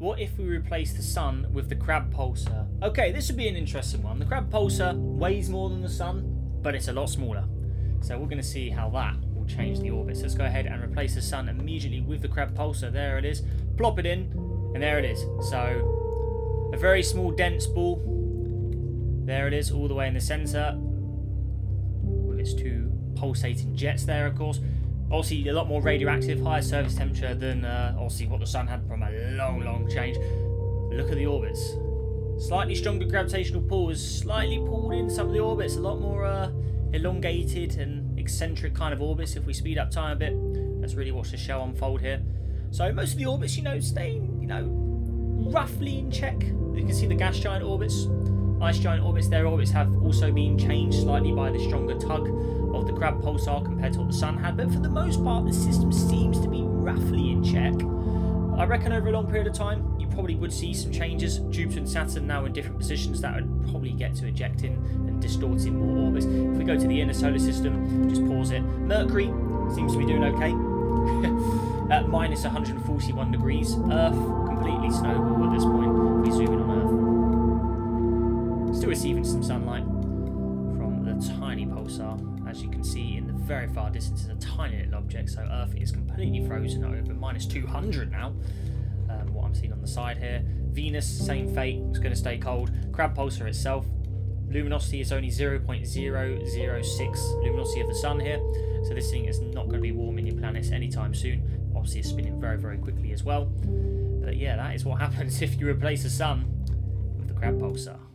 What if we replace the sun with the crab pulsar? Okay, this would be an interesting one. The crab pulsar weighs more than the sun, but it's a lot smaller. So we're going to see how that will change the orbit. So let's go ahead and replace the sun immediately with the crab pulsar. There it is. Plop it in, and there it is. So a very small dense ball. There it is, all the way in the centre. With its two pulsating jets there, of course. Obviously, a lot more radioactive, higher surface temperature than uh, obviously what the sun had from a long, long change. Look at the orbits. Slightly stronger gravitational pull has slightly pulled in some of the orbits. A lot more uh, elongated and eccentric kind of orbits. If we speed up time a bit, let's really watch the show unfold here. So most of the orbits, you know, staying, you know, roughly in check. You can see the gas giant orbits, ice giant orbits. Their orbits have also been changed slightly by the stronger tug of the crab pulsar compared to what the sun had. But for the most part, the system seems to be roughly in check. I reckon over a long period of time, you probably would see some changes. Jupiter and Saturn now in different positions that would probably get to ejecting and distorting more orbits. If we go to the inner solar system, just pause it. Mercury seems to be doing okay. At minus 141 degrees. Earth completely snowball Still receiving some sunlight from the tiny pulsar. As you can see in the very far distance, is a tiny little object. So Earth is completely frozen over minus 200 now. Um, what I'm seeing on the side here. Venus, same fate. It's going to stay cold. Crab pulsar itself luminosity is only 0.006 luminosity of the sun here so this thing is not going to be warming your planets anytime soon obviously it's spinning very very quickly as well but yeah that is what happens if you replace the sun with the crab pulsar